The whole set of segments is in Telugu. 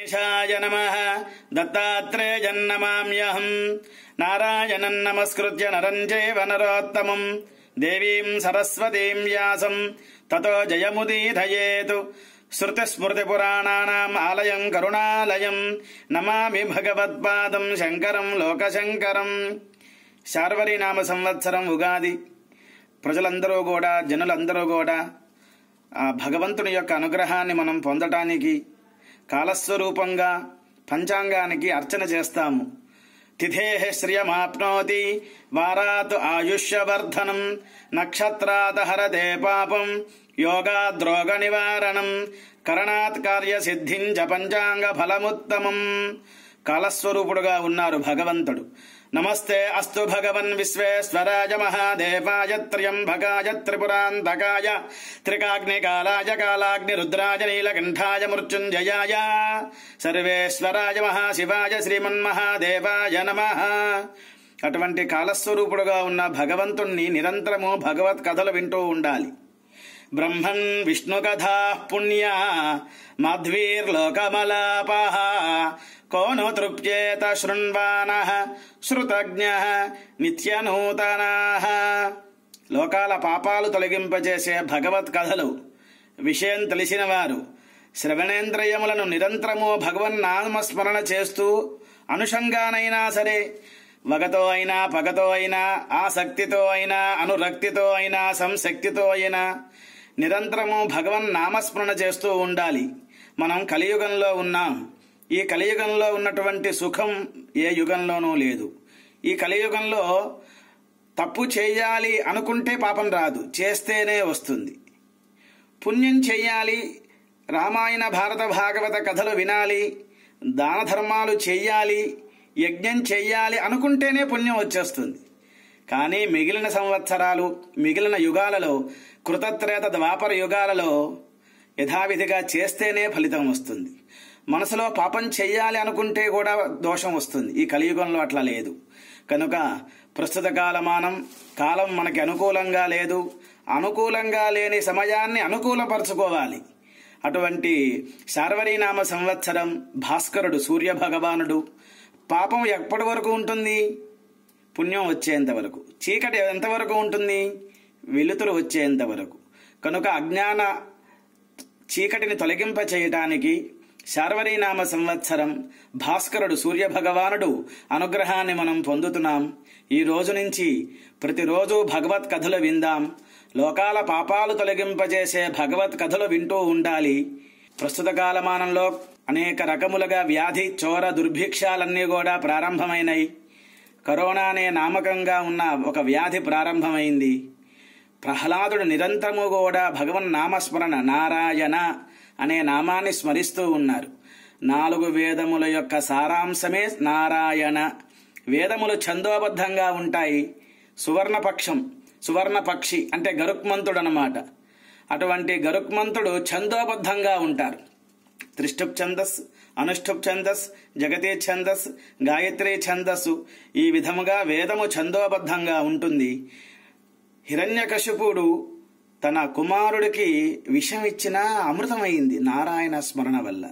గణేశాయ నమ. దత్తాత్రేయన్నమామ్యహం నారాయణం నమస్కృత్య నరం చైవ నరోత్తమం. దేవీం సరస్వతీం వ్యాసం. తతో జయముదీరయేతు శృతిస్మృతిపురాణానాం ఆలయం కరుణాలయం. నమామి భగవత్పాదం శంకరం లోకశంకరం. శార్వరి నామ సంవత్సరం ఉగాది. ప్రజలందరూ కూడా జనులందరూ కూడా ఆ భగవంతుని యొక్క అనుగ్రహాన్ని మనం పొందటానికి కాలస్వరూపంగా పంచాంగానికి అర్చన చేస్తాము. తిథే శ్రియమాప్నోతి వారాత్ ఆయుష్యవర్ధనం నక్షత్రాత్ హరతే పాపం యోగాద్రోగ నివారణం కరణాత్ కార్య సిద్ధించ పంచాంగ ఫలముత్తమం. కాలస్వరూపుడుగా ఉన్నారు భగవంతుడు. నమస్తే అస్తు భగవన్ విశ్వేశ్వరాయ మహాదేవాయ త్ర్యంభకాయ త్రిపురాంతకాయ త్రికాగ్నికాలాయ కాలాగ్ని రుద్రాయ నీలకంఠాయ మృత్యుంజయాయ. సర్వేశ్వరాయ మహాశివాయ శ్రీమన్మహాదేవాయ నమ. అటువంటి కాలస్వరూపుడుగా ఉన్న భగవంతుణ్ణి నిరంతరము భగవత్ కథలు వింటూ ఉండాలి. బ్రహ్మన్ విష్ణుకథా పుణ్యా మధ్వీర్లోకమలాపా కోను తృప్యేత శృణ్వాన శృతజ్ఞ నిత్యనూతనా లోకాల పాపాలు తొలగింపజేసే భగవత్ కథలు విషయం తెలిసినవారు. శ్రవణేంద్రియములను నిరంతరము భగవన్ నామస్మరణ చేస్తూ అనుషంగానైనా సరే వగతో అయినా పగతో అయినా ఆసక్తితో అయినా అనురక్తితో అయినా సంశక్తితో అయినా నిరంతరము భగవన్ నామస్మరణ చేస్తూ ఉండాలి. మనం కలియుగంలో ఉన్నాం. ఈ కలియుగంలో ఉన్నటువంటి సుఖం ఏ యుగంలోనూ లేదు. ఈ కలియుగంలో తప్పు చేయాలి అనుకుంటే పాపం రాదు. చేస్తేనే వస్తుంది. పుణ్యం చెయ్యాలి రామాయణ భారత భాగవత కథలు వినాలి దాన ధర్మాలు చెయ్యాలి యజ్ఞం చెయ్యాలి అనుకుంటేనే పుణ్యం వచ్చేస్తుంది. కానీ మిగిలిన సంవత్సరాలు మిగిలిన యుగాలలో కృతత్రేత ద్వాపర యుగాలలో యథావిధిగా చేస్తేనే ఫలితం వస్తుంది. మనసులో పాపం చెయ్యాలి అనుకుంటే కూడా దోషం వస్తుంది. ఈ కలియుగంలో అట్లా లేదు. కనుక ప్రస్తుత కాలమానం కాలం మనకి అనుకూలంగా లేదు. అనుకూలంగా లేని సమయాన్ని అనుకూలపరచుకోవాలి. అటువంటి శార్వరీనామ సంవత్సరం భాస్కరుడు సూర్య భగవానుడు పాపం ఎప్పటి వరకు ఉంటుంది? పుణ్యం వచ్చేంత వరకు. చీకటి ఎంతవరకు ఉంటుంది? వెలుతురు వచ్చేంత వరకు. కనుక అజ్ఞాన చీకటిని తొలగింప చేయటానికి శార్వరీనామ సంవత్సరం భాస్కరుడు సూర్య భగవానుడు అనుగ్రహాన్ని మనం పొందుతున్నాం. ఈ రోజు నుంచి ప్రతిరోజు భగవత్ కథలు విందాం. లోకాల పాపాలు తొలగింపజేసే భగవత్ కథలు వింటూ ఉండాలి. ప్రస్తుత కాలమానంలో అనేక రకములుగా వ్యాధి చోర దుర్భిక్షాలన్నీ కూడా ప్రారంభమైనాయి. కరోనా అనే నామకంగా ఉన్న ఒక వ్యాధి ప్రారంభమైంది. ప్రహ్లాదుడు నిరంతరము కూడా భగవన్ నామస్మరణ నారాయణ అనే నామాన్ని స్మరిస్తూ ఉన్నారు. నాలుగు వేదముల యొక్క సారాంశమే నారాయణ. వేదములు ఛందోబద్ధంగా ఉంటాయి. సువర్ణపక్షం సువర్ణపక్షి అంటే గరుక్మంతుడు అనమాట అటువంటి గరుక్మంతుడు ఛందోబద్ధంగా ఉంటారు. త్రిష్టుప్ ఛందస్ అనుష్ఠుప్ ఛందస్ జగతే ఛందస్ గాయత్రి ఛందస్సు ఈ విధముగా వేదము ఛందోబద్ధంగా ఉంటుంది. హిరణ్యకశిపుడు తన కుమారుడికి విషం ఇచ్చిన అమృతమైంది నారాయణ స్మరణ వల్ల.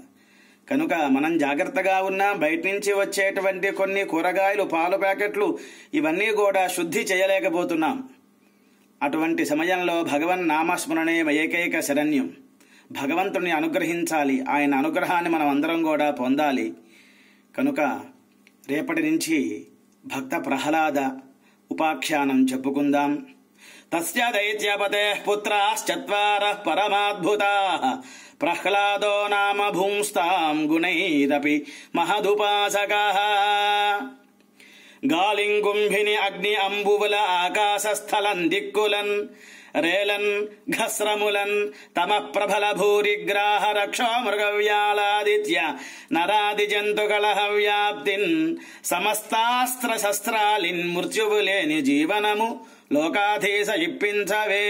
కనుక మనం జాగ్రత్తగా ఉన్నా బయట నుంచి వచ్చేటువంటి కొన్ని కూరగాయలు పాల ప్యాకెట్లు ఇవన్నీ కూడా శుద్ధి చేయలేకపోతున్నాం. అటువంటి సమయంలో భగవన్ నామస్మరణే ఏకైక శరణ్యం. భగవంతుని అనుగ్రహించాలి. ఆయన అనుగ్రహాన్ని మనం అందరం కూడా పొందాలి. కనుక రేపటి నుంచి భక్త ప్రహ్లాద ఉపాఖ్యానం చెప్పుకుందాం. तस्य दैत्यपतेः पुत्राश्चत्वारः परमाद्भुताः। प्रह्लादो नाम भूंस्ताम् गुणैरपि महदुपासकः। గాలింగుంభిని అగ్ని అంబువుల ఆకాశస్థలం దిక్కులన్ రేలన్ ఘస్రములన్ తమ ప్రబల భూరిగ్రాహ రక్ష మృగవ్యాలాదిత్య నరాది జంతుకళహ వ్యాప్తిన్ సమస్తాస్త్ర శస్త్రాలిన్ మృత్యువు లేని జీవనము లోకాధీశ ఇప్పించవే.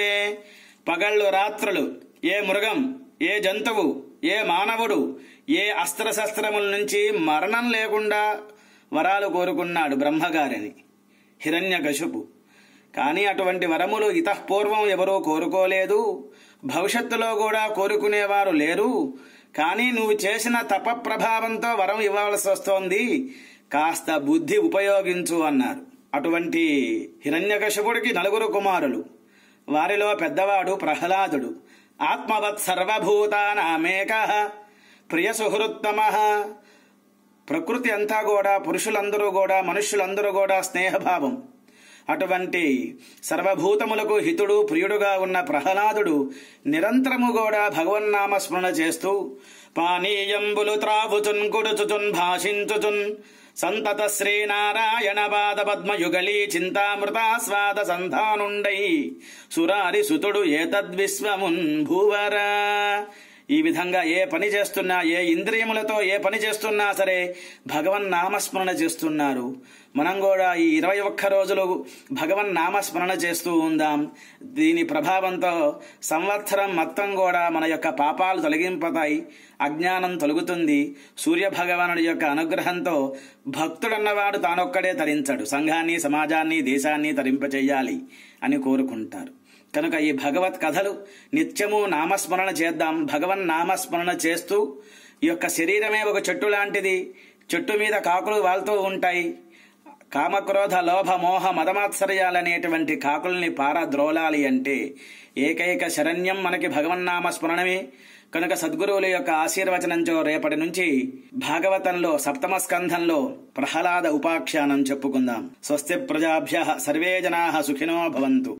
పగళ్ళు రాత్రులు ఏ మృగం ఏ జంతువు ఏ మానవుడు ఏ అస్త్రశస్త్రముల నుంచి మరణం లేకుండా వరాలు కోరుకున్నాడు బ్రహ్మగారిని హిరణ్యకశుపు. కానీ అటువంటి వరములు ఇతఃపూర్వం ఎవరూ కోరుకోలేదు. భవిష్యత్తులో కూడా కోరుకునేవారు లేరు. కానీ నువ్వు చేసిన తప ప్రభావంతో వరం ఇవ్వాల్సి వస్తోంది. కాస్త బుద్ధి ఉపయోగించు అన్నారు. అటువంటి హిరణ్యకశపుడికి నలుగురు కుమారులు. వారిలో పెద్దవాడు ప్రహ్లాదుడు. ఆత్మవత్ సర్వభూతానామేక. ప్రియ సుహృత్తమ. ప్రకృతి అంతా కూడా పురుషులందరూ కూడా మనుష్యులందరూ కూడా స్నేహభావం. అటువంటి సర్వభూతములకు హితుడు ప్రియుడుగా ఉన్న ప్రహ్లాదుడు నిరంతరము కూడా భగవన్నామ స్మరణ చేస్తూ పానీయంబులు త్రావుచున్ కుడుచుచున్ భాషించుచున్ సంతత శ్రీనారాయణ పాద పద్మయుగళీ చింతామృతాస్వాద సంధానుండై సురారి సుతుడు ఏతద్విశ్వమున్ భూవరా. ఈ విధంగా ఏ పని చేస్తున్నా ఏ ఇంద్రియములతో ఏ పని చేస్తున్నా సరే భగవన్ నామస్మరణ చేస్తున్నారు. మనం కూడా ఈ ఇరవై ఒక్క రోజులు భగవన్ నామస్మరణ చేస్తూ ఉందాం. దీని ప్రభావంతో సంవత్సరం మొత్తం కూడా మన యొక్క పాపాలు తొలగింపతాయి అజ్ఞానం తొలగుతుంది. సూర్య భగవానుడి యొక్క అనుగ్రహంతో భక్తుడన్నవాడు తానొక్కడే తరించడు సంఘాన్ని సమాజాన్ని దేశాన్ని తరింపచేయాలి అని కోరుకుంటారు. కనుక ఈ భగవత్ కథలు నిత్యము నామస్మరణ చేద్దాం. భగవన్ నామస్మరణ చేస్తూ ఈ యొక్క శరీరమే ఒక చెట్టు లాంటిది. చెట్టు మీద కాకులు వాళ్తూ ఉంటాయి. కామక్రోధ లోభ మోహ మదమాత్సర్యాలనేటువంటి కాకుల్ని పారద్రోలాలి అంటే ఏకైక శరణ్యం మనకి భగవన్నామ స్మరణమే కనుక సద్గురువుల యొక్క ఆశీర్వచనంతో రేపటి నుంచి భాగవతంలో సప్తమ స్కంధంలో ప్రహ్లాద ఉపాఖ్యానం చెప్పుకుందాం. స్వస్తి ప్రజాభ్య సర్వే జనా సుఖినో భవంతు.